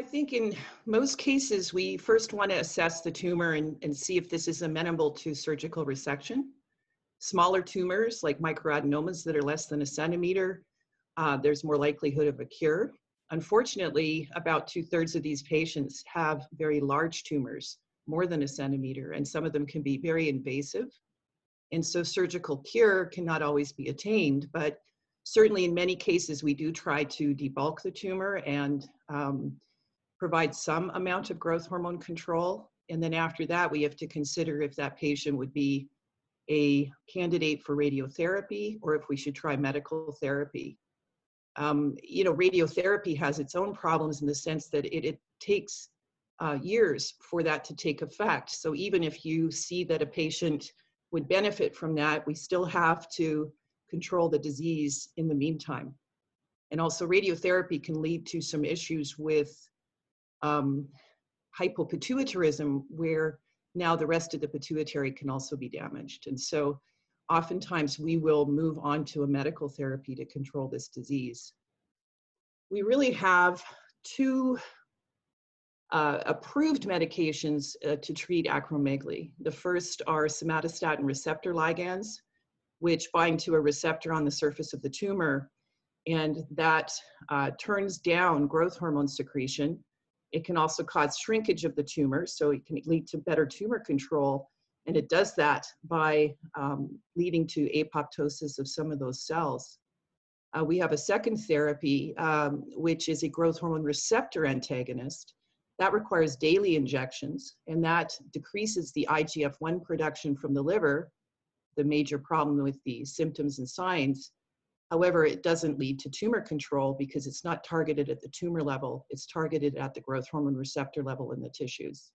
I think in most cases, we first want to assess the tumor and, and see if this is amenable to surgical resection. Smaller tumors like microadenomas that are less than a centimeter, uh, there's more likelihood of a cure. Unfortunately, about two thirds of these patients have very large tumors, more than a centimeter, and some of them can be very invasive. And so surgical cure cannot always be attained, but certainly in many cases, we do try to debulk the tumor and um, provide some amount of growth hormone control. And then after that, we have to consider if that patient would be a candidate for radiotherapy or if we should try medical therapy. Um, you know, radiotherapy has its own problems in the sense that it, it takes uh, years for that to take effect. So even if you see that a patient would benefit from that, we still have to control the disease in the meantime. And also radiotherapy can lead to some issues with um, hypopituitarism where now the rest of the pituitary can also be damaged. And so oftentimes we will move on to a medical therapy to control this disease. We really have two uh, approved medications uh, to treat acromegaly. The first are somatostatin receptor ligands, which bind to a receptor on the surface of the tumor, and that uh, turns down growth hormone secretion it can also cause shrinkage of the tumor, so it can lead to better tumor control. And it does that by um, leading to apoptosis of some of those cells. Uh, we have a second therapy, um, which is a growth hormone receptor antagonist. That requires daily injections, and that decreases the IGF 1 production from the liver, the major problem with the symptoms and signs, However, it doesn't lead to tumor control because it's not targeted at the tumor level, it's targeted at the growth hormone receptor level in the tissues.